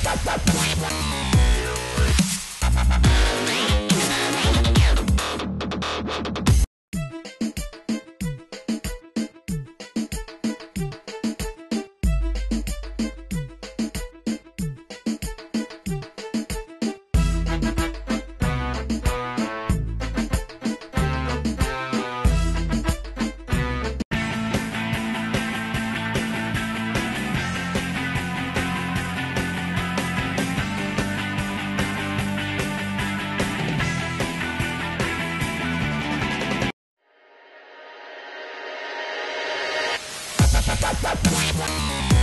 Bye. Bye.